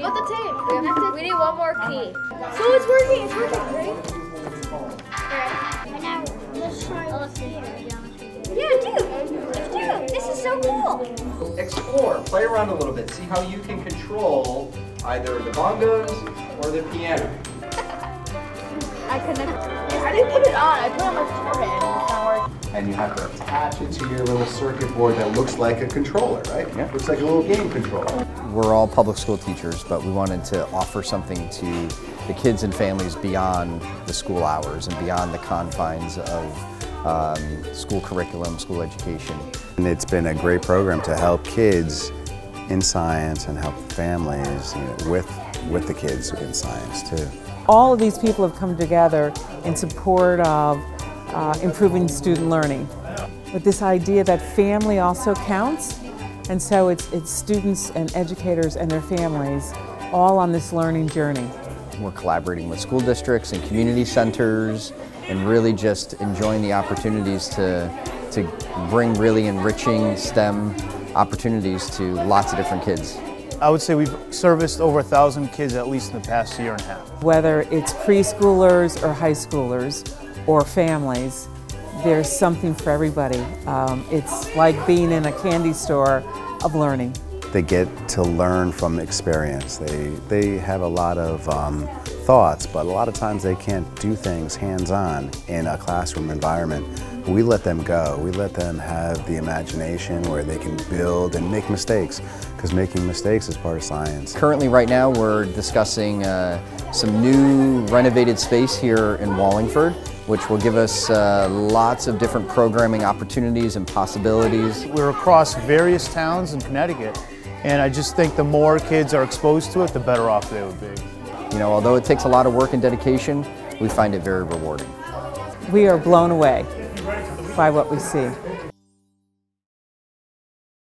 How about the tape? We, have to, we need one more key. So it's working. It's working, right? And now let's try Oh, this here. Yeah, dude. Let's do. This is so cool. Explore, play around a little bit, see how you can control either the bongos or the piano. I connect. I didn't put it on. I put it on my and you have to attach it to your little circuit board that looks like a controller, right? Yeah. Looks like a little game controller. We're all public school teachers, but we wanted to offer something to the kids and families beyond the school hours and beyond the confines of um, school curriculum, school education. And it's been a great program to help kids in science and help families you know, with, with the kids in science too. All of these people have come together in support of uh, improving student learning. With this idea that family also counts, and so it's, it's students and educators and their families all on this learning journey. We're collaborating with school districts and community centers and really just enjoying the opportunities to, to bring really enriching STEM opportunities to lots of different kids. I would say we've serviced over a thousand kids at least in the past year and a half. Whether it's preschoolers or high schoolers or families, there's something for everybody. Um, it's like being in a candy store of learning. They get to learn from experience. They, they have a lot of um, thoughts, but a lot of times they can't do things hands-on in a classroom environment. We let them go. We let them have the imagination where they can build and make mistakes, because making mistakes is part of science. Currently, right now, we're discussing uh, some new renovated space here in Wallingford, which will give us uh, lots of different programming opportunities and possibilities. We're across various towns in Connecticut, and I just think the more kids are exposed to it, the better off they would be. You know, although it takes a lot of work and dedication, we find it very rewarding. We are blown away by what we see.